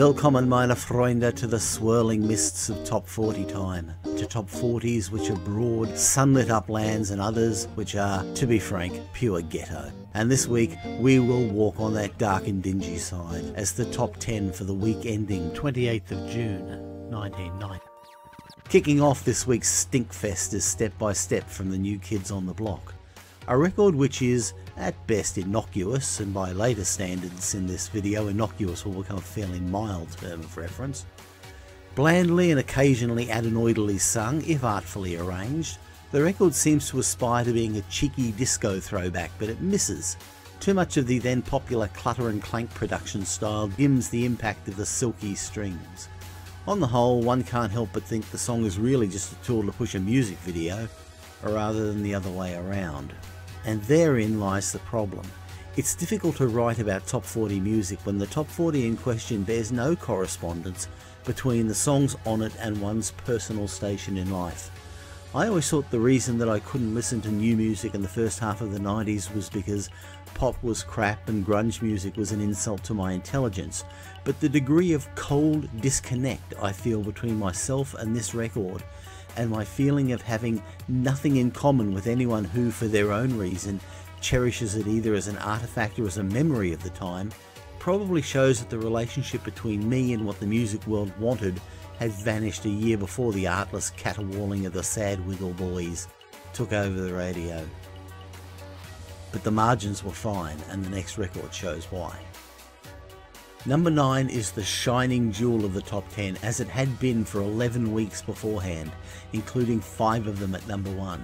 Willkommen meine Freunde to the swirling mists of top 40 time, to top 40s which are broad, sunlit uplands and others which are, to be frank, pure ghetto. And this week we will walk on that dark and dingy side as the top 10 for the week ending 28th of June 1990. Kicking off this week's Stinkfest is Step by Step from the New Kids on the Block, a record which is at best innocuous, and by later standards in this video, innocuous will become a fairly mild term of reference. Blandly and occasionally adenoidally sung, if artfully arranged, the record seems to aspire to being a cheeky disco throwback, but it misses. Too much of the then popular clutter and clank production style dims the impact of the silky strings. On the whole, one can't help but think the song is really just a tool to push a music video, rather than the other way around. And therein lies the problem. It's difficult to write about top 40 music when the top 40 in question bears no correspondence between the songs on it and one's personal station in life. I always thought the reason that I couldn't listen to new music in the first half of the 90s was because pop was crap and grunge music was an insult to my intelligence, but the degree of cold disconnect I feel between myself and this record and my feeling of having nothing in common with anyone who, for their own reason, cherishes it either as an artifact or as a memory of the time, probably shows that the relationship between me and what the music world wanted had vanished a year before the artless caterwauling of the Sad Wiggle Boys took over the radio. But the margins were fine, and the next record shows why. Number 9 is the shining jewel of the top 10 as it had been for 11 weeks beforehand, including 5 of them at number 1,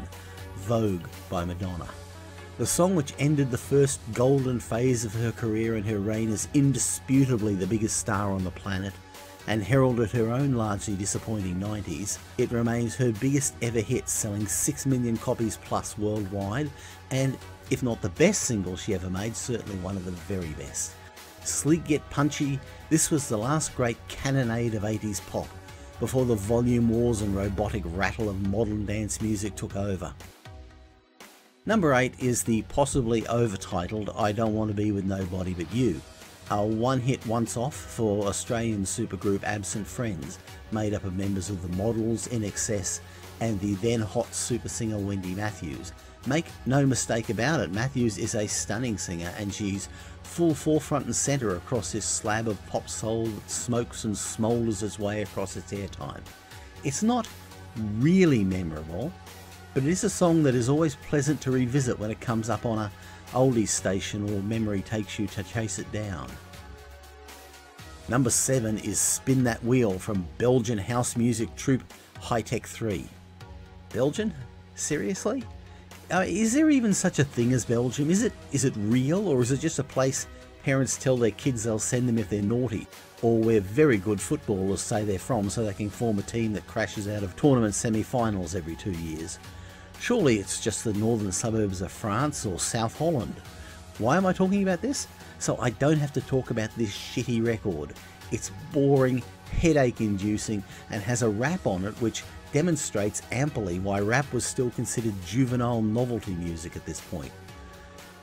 Vogue by Madonna. The song which ended the first golden phase of her career and her reign as indisputably the biggest star on the planet and heralded her own largely disappointing 90s, it remains her biggest ever hit, selling 6 million copies plus worldwide, and if not the best single she ever made, certainly one of the very best. Sleek yet punchy, this was the last great cannonade of 80s pop, before the volume wars and robotic rattle of modern dance music took over. Number 8 is the possibly overtitled I Don't Want to Be With Nobody But You, a one hit once off for Australian supergroup Absent Friends, made up of members of the Models, INXS, and the then hot super singer Wendy Matthews. Make no mistake about it, Matthews is a stunning singer and she's full forefront and centre across this slab of pop soul that smokes and smoulders its way across its airtime. It's not really memorable, but it is a song that is always pleasant to revisit when it comes up on a oldies station or memory takes you to chase it down. Number 7 is Spin That Wheel from Belgian house music troupe Hi Tek 3. Belgian? Seriously? Uh, is there even such a thing as Belgium? Is it is it real or is it just a place parents tell their kids they'll send them if they're naughty, or where very good footballers say they're from so they can form a team that crashes out of tournament semi-finals every two years? Surely it's just the northern suburbs of France or South Holland. Why am I talking about this? So I don't have to talk about this shitty record. It's boring, headache inducing, and has a rap on it which demonstrates amply why rap was still considered juvenile novelty music at this point.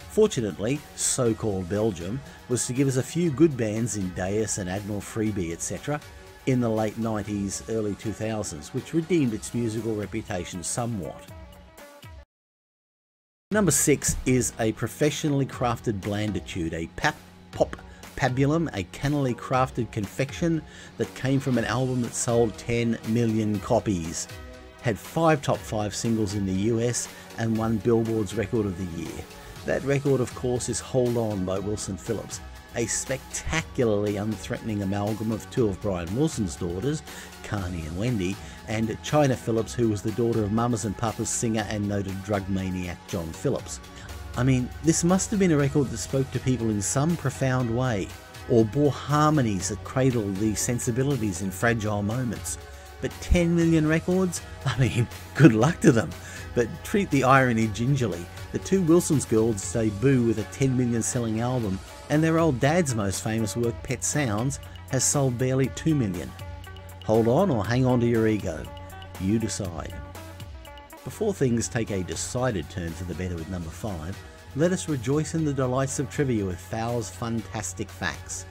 Fortunately, so called Belgium was to give us a few good bands in Deus and Admiral Freebee, etc., in the late 90s, early 2000s, which redeemed its musical reputation somewhat. Number 6 is a professionally crafted blanditude, a pap pop pabulum, a cannily crafted confection that came from an album that sold 10 million copies, had 5 top 5 singles in the US, and won Billboard's Record of the Year. That record, of course, is Hold On by Wilson Phillips, a spectacularly unthreatening amalgam of two of Brian Wilson's daughters, Carnie and Wendy, and Chynna Phillips, who was the daughter of Mamas and Papas singer and noted drug maniac John Phillips. I mean, this must have been a record that spoke to people in some profound way, or bore harmonies that cradled the sensibilities in fragile moments. But 10 million records? I mean, good luck to them. But treat the irony gingerly. The two Wilsons girls debut with a 10 million selling album, and their old dad's most famous work, Pet Sounds, has sold barely 2 million. Hold on or hang on to your ego. You decide. Before things take a decided turn for the better with number 5, let us rejoice in the delights of trivia with Foul's fantastic facts.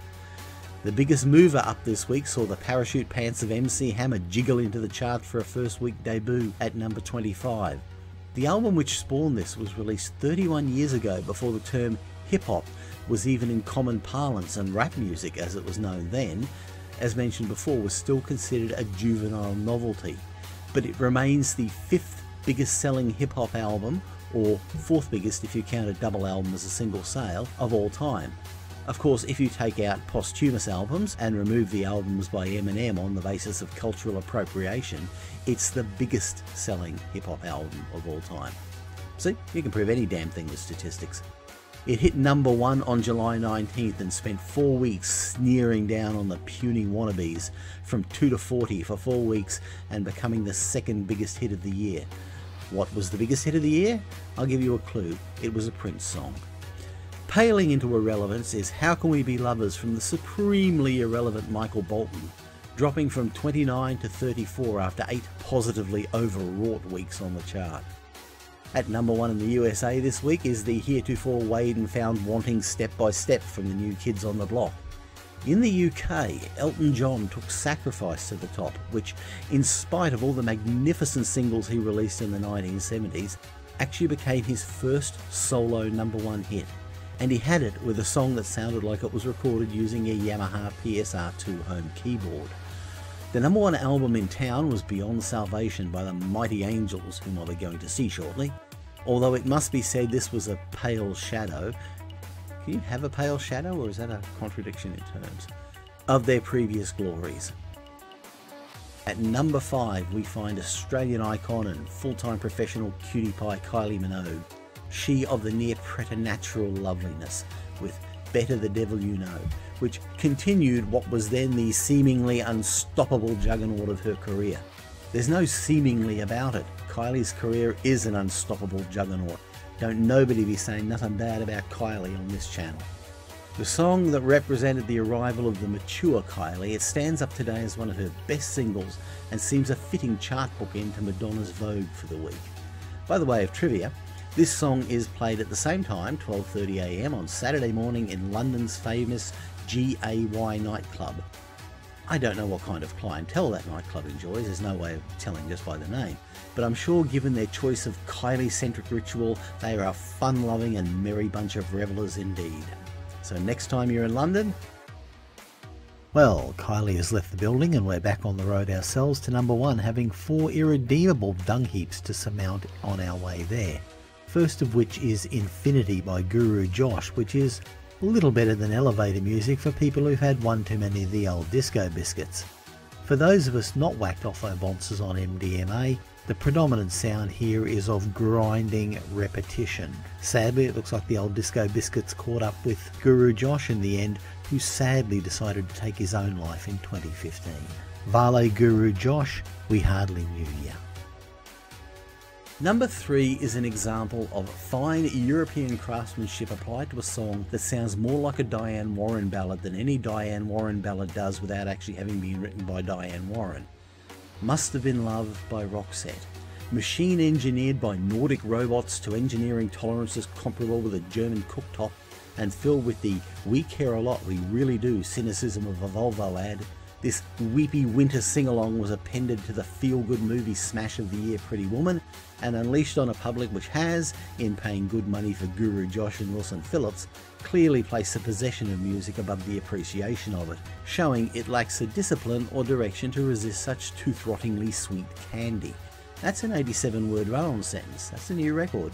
The biggest mover up this week saw the parachute pants of MC Hammer jiggle into the chart for a first week debut at number 25. The album which spawned this was released 31 years ago before the term hip hop was even in common parlance and rap music as it was known then, as mentioned before, was still considered a juvenile novelty. But it remains the fifth biggest selling hip hop album, or fourth biggest if you count a double album as a single sale, of all time. Of course, if you take out posthumous albums and remove the albums by Eminem on the basis of cultural appropriation, it's the biggest selling hip hop album of all time. See, you can prove any damn thing with statistics. It hit number one on July 19th and spent four weeks sneering down on the puny wannabes from 2 to 40 for four weeks and becoming the second biggest hit of the year. What was the biggest hit of the year? I'll give you a clue. It was a Prince song. Paling into irrelevance is How Can We Be Lovers from the supremely irrelevant Michael Bolton, dropping from 29 to 34 after eight positively overwrought weeks on the chart. At number one in the USA this week is the heretofore weighed and found wanting Step by Step from the new Kids on the Block. In the UK, Elton John took Sacrifice to the top, which, in spite of all the magnificent singles he released in the 1970s, actually became his first solo number one hit. And he had it with a song that sounded like it was recorded using a Yamaha PSR2 home keyboard. The number one album in town was Beyond Salvation by the Mighty Angels, whom I'll be going to see shortly. Although it must be said this was a pale shadow. Can you have a pale shadow, or is that a contradiction in terms? Of their previous glories. At number 5, we find Australian icon and full time professional cutie pie Kylie Minogue. She of the near preternatural loveliness, with Better the Devil You Know, which continued what was then the seemingly unstoppable juggernaut of her career. There's no seemingly about it. Kylie's career is an unstoppable juggernaut. Don't nobody be saying nothing bad about Kylie on this channel. The song that represented the arrival of the mature Kylie, it stands up today as one of her best singles and seems a fitting chart bookend to Madonna's Vogue for the week. By the way of trivia, this song is played at the same time, 12.30am on Saturday morning in London's famous GAY nightclub. I don't know what kind of clientele that nightclub enjoys, there's no way of telling just by the name, but I'm sure given their choice of Kylie centric ritual, they are a fun loving and merry bunch of revellers indeed. So next time you're in London, well, Kylie has left the building and we're back on the road ourselves to number one, having four irredeemable dung heaps to surmount on our way there. First of which is Infinity by Guru Josh, which is a little better than elevator music for people who've had one too many of the old disco biscuits. For those of us not whacked off our bonces on MDMA, the predominant sound here is of grinding repetition. Sadly, it looks like the old disco biscuits caught up with Guru Josh in the end, who sadly decided to take his own life in 2015. Vale Guru Josh, we hardly knew ya. Number three is an example of fine European craftsmanship applied to a song that sounds more like a Diane Warren ballad than any Diane Warren ballad does without actually having been written by Diane Warren. Must Have Been Love by Roxette. Machine engineered by Nordic robots to engineering tolerances comparable with a German cooktop and filled with the we care a lot, we really do cynicism of a Volvo ad this weepy winter sing along was appended to the feel good movie smash of the year Pretty Woman and unleashed on a public which has, in paying good money for Guru Josh and Wilson Phillips, clearly place the possession of music above the appreciation of it, showing it lacks the discipline or direction to resist such tooth rottingly sweet candy. That's an 87 word run on sentence, that's a new record.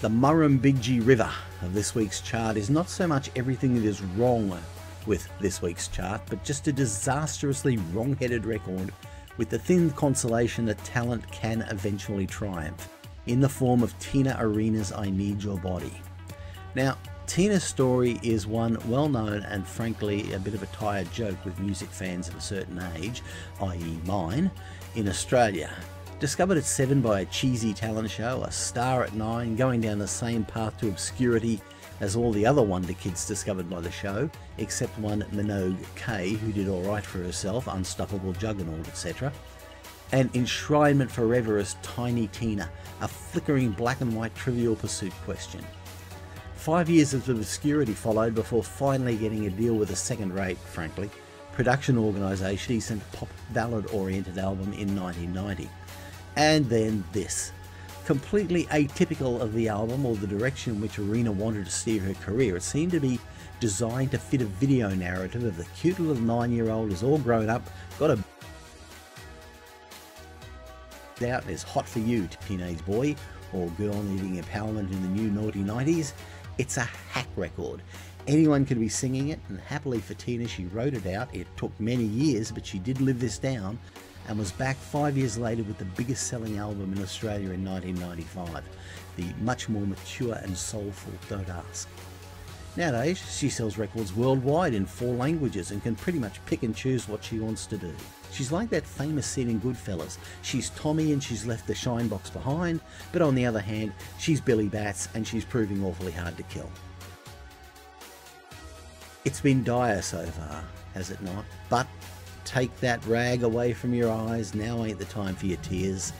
The Murrumbidgee River of this week's chart is not so much everything that is wrong with this week's chart, but just a disastrously wrong headed record with the thin consolation that talent can eventually triumph in the form of Tina Arena's I Need Your Body. Now, Tina's story is one well known and frankly a bit of a tired joke with music fans of a certain age, i.e., mine, in Australia. Discovered at 7 by a cheesy talent show, a star at 9, going down the same path to obscurity as all the other Wonder Kids discovered by the show, except one Minogue K, who did alright for herself, Unstoppable Juggernaut, etc. And enshrinement forever as Tiny Tina, a flickering black and white trivial pursuit question. Five years of obscurity followed before finally getting a deal with a second rate, frankly, production organisation, decent pop ballad oriented album in 1990. And then this. Completely atypical of the album or the direction which Arena wanted to steer her career, it seemed to be designed to fit a video narrative of the cute little nine year old is all grown up, got a out and is hot for you, to teenage boy or girl needing empowerment in the new naughty 90s. It's a hack record. Anyone could be singing it, and happily for Tina, she wrote it out. It took many years, but she did live this down and was back five years later with the biggest selling album in Australia in 1995, the much more mature and soulful Don't Ask. Nowadays, she sells records worldwide in four languages and can pretty much pick and choose what she wants to do. She's like that famous scene in Goodfellas. She's Tommy and she's left the shine box behind, but on the other hand, she's Billy Bats and she's proving awfully hard to kill. It's been dire so far, has it not? But take that rag away from your eyes, now ain't the time for your tears.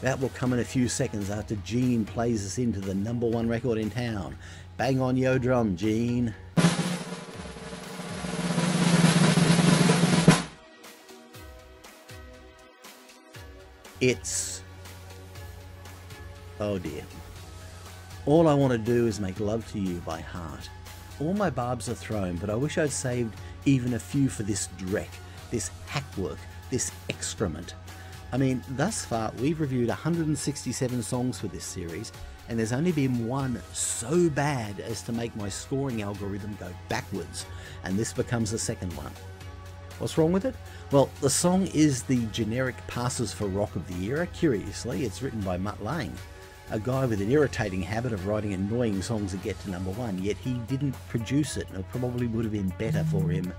That will come in a few seconds after Gene plays us into the number one record in town. Bang on yo drum, Gene. It's. Oh dear. All I want to do is make love to you by heart. All my barbs are thrown, but I wish I'd saved even a few for this dreck, this hackwork, this excrement. I mean, thus far we've reviewed 167 songs for this series, and there's only been one so bad as to make my scoring algorithm go backwards, and this becomes the second one. What's wrong with it? Well, the song is the generic passes for rock of the era. Curiously, it's written by Mutt Lange, a guy with an irritating habit of writing annoying songs that get to number one, yet he didn't produce it, and it probably would have been better for him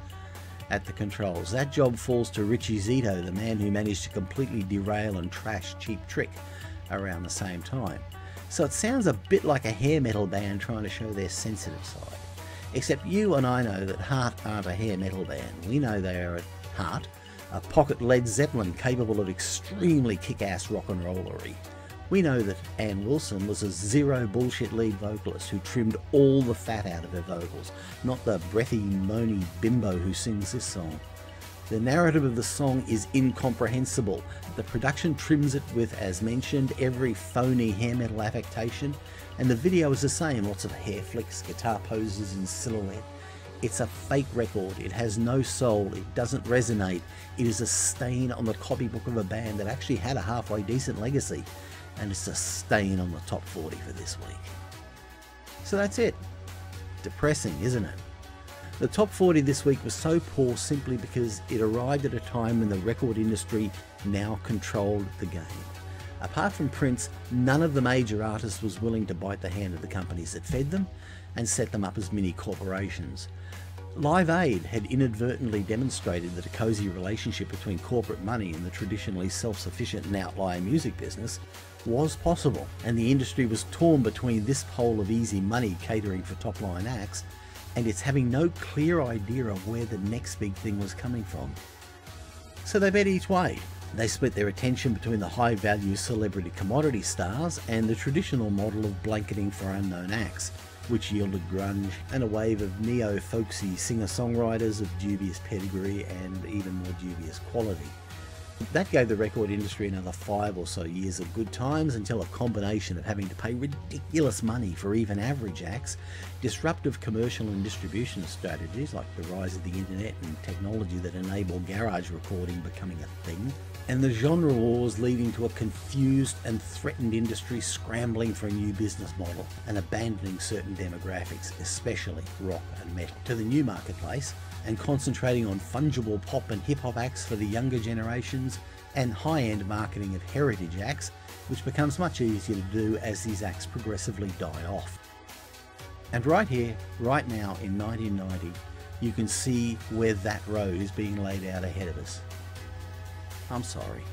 at the controls. That job falls to Richie Zito, the man who managed to completely derail and trash Cheap Trick around the same time. So it sounds a bit like a hair metal band trying to show their sensitive side. Except you and I know that Heart aren't a hair metal band. We know they are at heart a pocket Led Zeppelin capable of extremely kick-ass rock and rollery. We know that Ann Wilson was a zero bullshit lead vocalist who trimmed all the fat out of her vocals, not the breathy, moany bimbo who sings this song. The narrative of the song is incomprehensible. The production trims it with, as mentioned, every phony hair metal affectation, and the video is the same lots of hair flicks, guitar poses and silhouette. It's a fake record, it has no soul, it doesn't resonate, it is a stain on the copybook of a band that actually had a halfway decent legacy, and it's a stain on the top 40 for this week. So that's it. Depressing, isn't it? The top 40 this week was so poor simply because it arrived at a time when the record industry now controlled the game. Apart from Prince, none of the major artists was willing to bite the hand of the companies that fed them and set them up as mini corporations. Live Aid had inadvertently demonstrated that a cosy relationship between corporate money and the traditionally self sufficient and outlier music business was possible, and the industry was torn between this pole of easy money catering for top line acts and it's having no clear idea of where the next big thing was coming from. So they bet each way. They split their attention between the high value celebrity commodity stars and the traditional model of blanketing for unknown acts, which yielded grunge and a wave of neo folksy singer songwriters of dubious pedigree and even more dubious quality. That gave the record industry another five or so years of good times until a combination of having to pay ridiculous money for even average acts, disruptive commercial and distribution strategies like the rise of the internet and technology that enable garage recording becoming a thing, and the genre wars leading to a confused and threatened industry scrambling for a new business model and abandoning certain demographics, especially rock and metal, to the new marketplace and concentrating on fungible pop and hip hop acts for the younger generations and high end marketing of heritage acts, which becomes much easier to do as these acts progressively die off. And right here, right now in 1990, you can see where that road is being laid out ahead of us. I'm sorry.